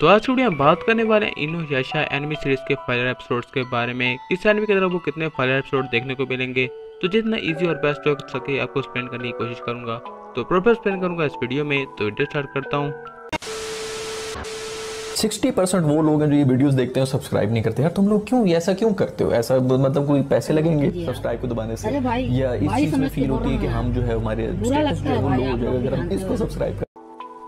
तो आज वीडियो हम बात करने वाले हैं इनो याशा एनिमी सीरीज़ के फाइनल एपिसोड्स के बारे में। इस एनिमी के अंदर वो कितने फाइनल एपिसोड देखने को मिलेंगे? तो जितना इजी और बेस्ट हो सके आपको स्पेंड करने की कोशिश करूँगा। तो प्रॉपर स्पेंड करूँगा इस वीडियो में तो वीडियो स्टार्ट करता हूँ। सिक्सटी परसेंट वो लोग हैं जो ये वीडियोस देखते हैं सब्सक्राइब नहीं करते। यार तुम लोग क्यों ऐसा क्यों करते हो? ऐसा मतलब कोई पैसे लगेंगे सब्सक्राइब को दबाने से? या इस चीज़ में फील होती है कि हम जो है हमारे बुरा स्टेटस जो लगता वो लो हो जाएगा। अगर हम इसको सब्सक्राइब कर।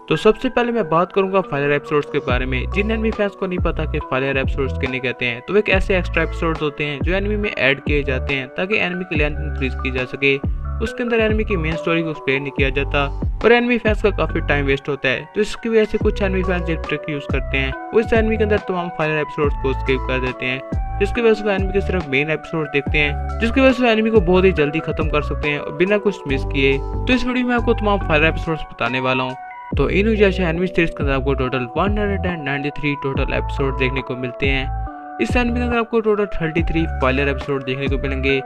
तो सबसे पहले मैं बात करूँगा फाइनल एपिसोड्स के बारे में। जिन एनिमी फैंस को नहीं पता कि फाइनल एपिसोड्स किन्हें कहते हैं तो एक ऐसे एक्स्ट्रा एपिसोड्स होते हैं जो एनमी में ऐड किए जाते हैं ताकि एनिमी की लेंथ इंक्रीज की जा सके। उसके अंदर एनिमी की मेन स्टोरी को एक्सप्लेन नहीं किया जाता और एनमी फैंस का काफ़ी टाइम वेस्ट होता है तो इसकी वजह से कुछ एनमी फैंस एक ट्रिक यूज़ करते हैं। वो इस एनिमी के अंदर तमाम फाइनल एपिसोड्स को स्किप कर देते हैं, जिसकी वजह से एनिमी के सिर्फ़ मेन एपिसोड देखते हैं, जिसकी वजह से एनिमी को बहुत ही जल्दी खत्म कर सकते हैं और बिना कुछ मिस किए। तो इस वीडियो में आपको तमाम फाइनल एपिसोड्स बताने वाला हूँ। तो इन जैसे एनिमी सीरीज़ के अंदर आपको टोटल 193 टोटल एपिसोड देखने को मिलते हैं। इस एनिमी के अंदर आपको टोटल 33 फाइलर एपिसोड देखने को मिलेंगे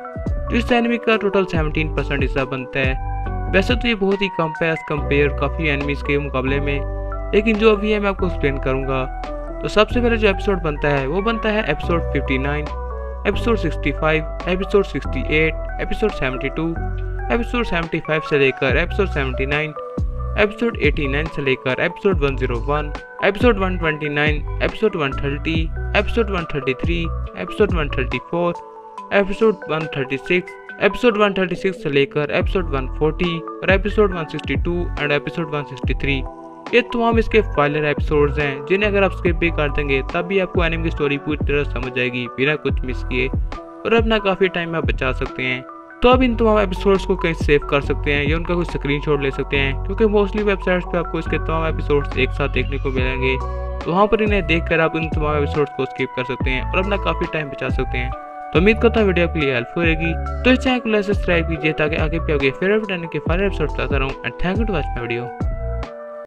इस एनिमी का टोटल 17 परसेंट हिस्सा बनता है। वैसे तो ये बहुत ही कम है एज कंपेयर काफ़ी एनिमीज के मुकाबले में लेकिन जो अभी है मैं आपको एक्सप्लेन करूँगा। तो सबसे पहले जो एपिसोड बनता है वो बनता है episode 59, episode 65, episode 68, episode 72, episode 75 से लेकर एपिसोड 79, एपिसोड 89 से लेकर episode 101, episode 129, episode 130, episode 133, episode 134, episode 136, episode 136 से लेकर एपिसोड 140 और एपिसोड 162 एंड एपिसोड 163 ये तमाम इसके फाइलर एपिसोड्स हैं जिन्हें अगर आप स्किप भी कर देंगे तब भी आपको एनिम की स्टोरी पूरी तरह समझ आएगी बिना कुछ मिस किए और अपना काफ़ी टाइम आप बचा सकते हैं तो आप इन तमाम एपिसोड्स को कहीं सेव कर सकते हैं या उनका कोई स्क्रीनशॉट ले सकते हैं, क्योंकि मोस्टली वेबसाइट्स पर आपको इसके तमाम एपिसोड्स एक साथ देखने को मिलेंगे। तो वहाँ पर इन्हें देख आप इन तमाम एपिसोड्स को स्किप कर सकते हैं और अपना काफ़ी टाइम बचा सकते हैं। तो उम्मीद करता हूँ वीडियो आपके लिए हेल्पफुल रहेगी। तो इस चैनल को सब्सक्राइब कीजिए ताकि आगे भी आगे फेवरेट के फाइनल एपिसोड लाता रहूँ। And thank you to watch my video